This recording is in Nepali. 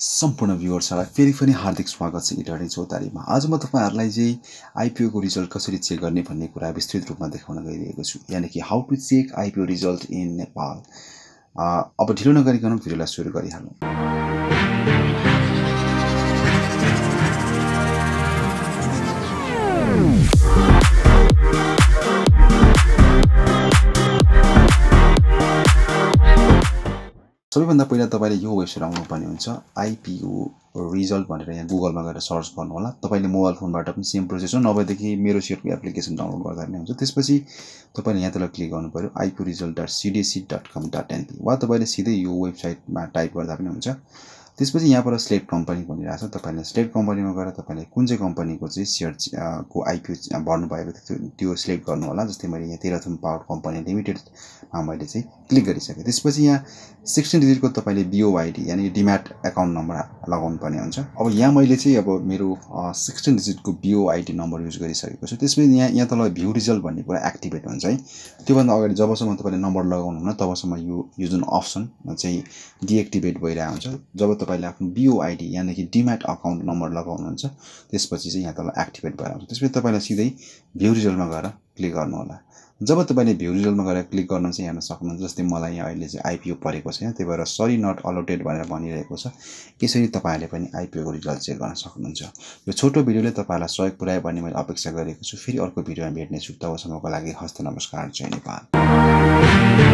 सम्पूर्ण भ्युवर्सहरूलाई फेरि पनि हार्दिक स्वागत छ इटर्नी चौतारीमा। आज म तपाईँहरूलाई चाहिँ आइपिओको रिजल्ट कसरी चेक गर्ने भन्ने कुरा विस्तृत रूपमा देखाउन गइरहेको छु। यानि कि how to check IPO result in Nepal अब ढिलो नगरिकन भिडियोलाई सुरु गरिहालौँ। सबैभन्दा पहिला तपाईँले यो वेबसाइट आउनुपर्ने हुन्छ आइपिओ रिजल्ट भनेर यहाँ गुगलमा गएर सर्च गर्नु होला तपाईँले मोबाइल फोनबाट पनि सेम प्रोसेस हो नभएदेखि मेरो सेटको एप्लिकेसन डाउनलोड गर्दा पनि हुन्छ। त्यसपछि तपाईँले यहाँ तल क्लिक गर्नु पऱ्यो IPO result dot CDSC dot com dot NP वा तपाईँले सिधै यो वेबसाइटमा टाइप गर्दा पनि हुन्छ। त्यसपछि यहाँबाट सिलेक्ट कम्पनी भनिरहेको छ तपाईँले सिलेक्ट कम्पनीमा गएर तपाईँले कुन चाहिँ कम्पनीको चाहिँ सेयर को आइपिओ भर्नुभएको थियो त्यो सिलेक्ट गर्नु होला जस्तै मैले यहाँ तेह्रथुम पावर कम्पनी लिमिटेडमा मैले चाहिँ क्लिक गरिसकेँ। त्यसपछि यहाँ सिक्सटिन डिजिटको तपाईँले बिओआइडी यानि डिम्याट एकाउन्ट नम्बर लगाउनु पर्ने हुन्छ। अब यहाँ मैले चाहिँ अब मेरो सिक्सटिन डिजिटको बिओआइडी नम्बर युज गरिसकेको छु। त्यसपछि यहाँ यहाँ तल भ्यू रिजल्ट भन्ने कुरा एक्टिभेट हुन्छ है। त्योभन्दा अगाडि जबसम्म तपाईँले नम्बर लगाउनुहुन्न तबसम्म यो यो जुन अप्सन चाहिँ डिएक्टिभेट भइरहेको हुन्छ। जब तपाईँले आफ्नो बिओआइडी यानि डिम्याट अकाउन्ट नम्बर लगाउनुहुन्छ त्यसपछि चाहिँ यहाँ तल एक्टिभेट भएर आउँछ। त्यसपछि तपाईँलाई सिधै भ्यू रिजल्टमा गएर क्लिक गर्नु होला जब तपाईँले भ्यू रिजल्टमा गएर क्लिक गर्न चाहिँ हेर्न सक्नुहुन्छ जस्तै मलाई यहाँ अहिले चाहिँ आइपिओ परेको छैन त्यही भएर सरी नट अलोटेड भनेर भनिरहेको छ यसरी तपाईँहरूले पनि आइपिओको रिजल्ट चेक गर्न सक्नुहुन्छ। यो छोटो भिडियोले तपाईँलाई सहयोग पुऱ्यायो भन्ने मैले अपेक्षा गरेको छु। फेरि अर्को भिडियोमा भेट्नेछु। तबसम्मको लागि हस्त नमस्कार जय नेपाल।